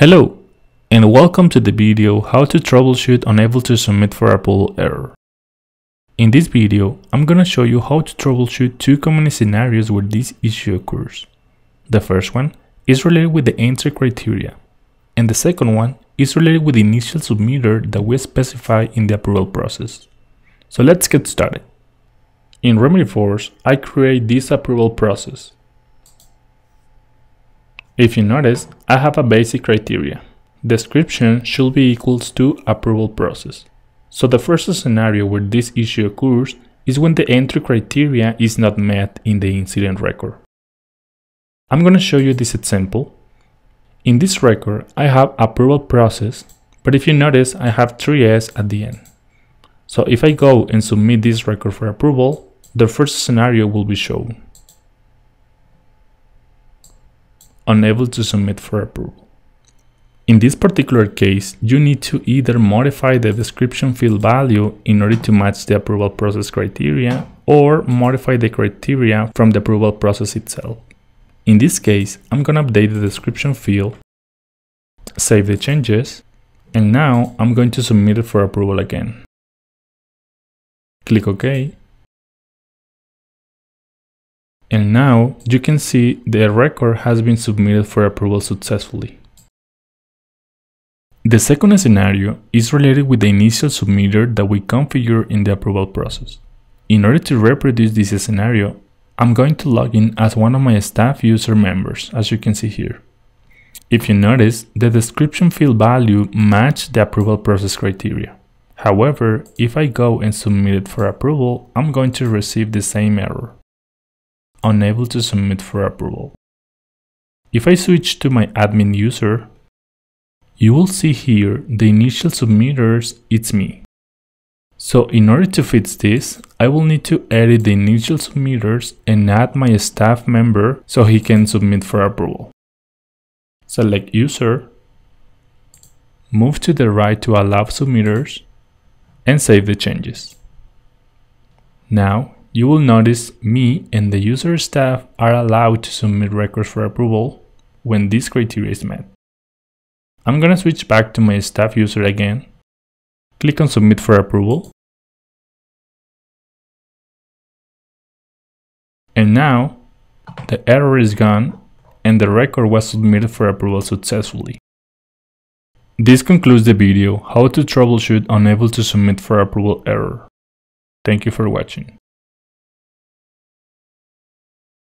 Hello, and welcome to the video how to troubleshoot unable to submit for approval error. In this video, I'm gonna show you how to troubleshoot two common scenarios where this issue occurs. The first one is related with the entry criteria, and the second one is related with the initial submitter that we specify in the approval process. So let's get started. In Remedyforce, I create this approval process. If you notice, I have a basic criteria. Description should be equals to approval process. So the first scenario where this issue occurs is when the entry criteria is not met in the incident record. I'm going to show you this example. In this record, I have approval process, but if you notice, I have 3S at the end. So if I go and submit this record for approval, the first scenario will be shown. Unable to submit for approval. In this particular case, you need to either modify the description field value in order to match the approval process criteria or modify the criteria from the approval process itself. In this case, I'm gonna update the description field, save the changes, and now I'm going to submit it for approval again. Click OK, and now you can see the record has been submitted for approval successfully. The second scenario is related with the initial submitter that we configure in the approval process. In order to reproduce this scenario, I'm going to log in as one of my staff user members, as you can see here. If you notice, the description field value matched the approval process criteria. However, if I go and submit it for approval, I'm going to receive the same error unable to submit for approval. If I switch to my admin user, you will see here the initial submitters, it's me. So in order to fix this, I will need to edit the initial submitters and add my staff member so he can submit for approval. Select user, move to the right to allow submitters, and save the changes. Now you will notice me and the user staff are allowed to submit records for approval when this criteria is met. I'm gonna switch back to my staff user again, click on submit for approval, and now the error is gone and the record was submitted for approval successfully. This concludes the video how to troubleshoot unable to submit for approval error. Thank you for watching.